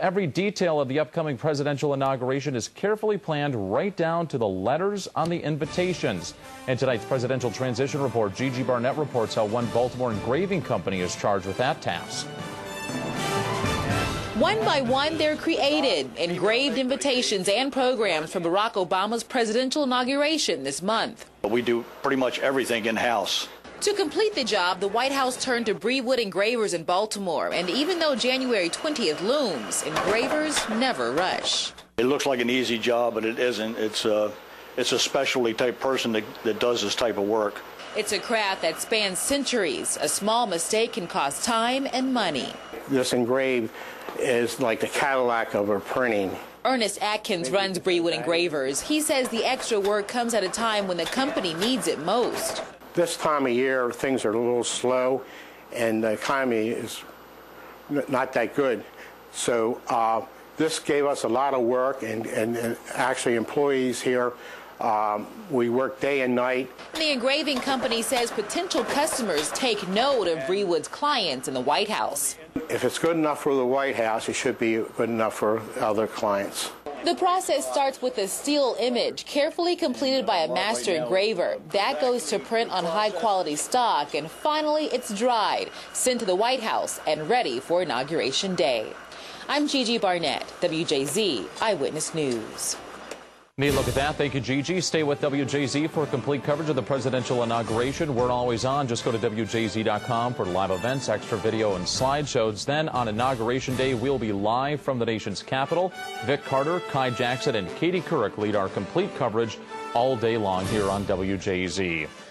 Every detail of the upcoming presidential inauguration is carefully planned right down to the letters on the invitations. In tonight's presidential transition report, Gigi Barnett reports how one Baltimore engraving company is charged with that task. One by one, they're created, engraved invitations and programs for Barack Obama's presidential inauguration this month. We do pretty much everything in-house. To complete the job, the White House turned to Brewood Engravers in Baltimore. And even though January 20th looms, engravers never rush. It looks like an easy job, but it isn't. It's a, it's a specialty type person that, that does this type of work. It's a craft that spans centuries. A small mistake can cost time and money. This engraved is like the Cadillac of a printing. Ernest Atkins runs Brewood Engravers. He says the extra work comes at a time when the company needs it most. This time of year, things are a little slow, and the economy is not that good. So uh, this gave us a lot of work, and, and, and actually employees here um, we work day and night. The engraving company says potential customers take note of Brewood's clients in the White House. If it's good enough for the White House, it should be good enough for other clients. The process starts with a steel image carefully completed by a master engraver. That goes to print on high quality stock, and finally it's dried, sent to the White House, and ready for Inauguration Day. I'm Gigi Barnett, WJZ Eyewitness News. Neat look at that. Thank you, Gigi. Stay with WJZ for complete coverage of the presidential inauguration. We're always on. Just go to WJZ.com for live events, extra video, and slideshows. Then on Inauguration Day, we'll be live from the nation's capital. Vic Carter, Kai Jackson, and Katie Couric lead our complete coverage all day long here on WJZ.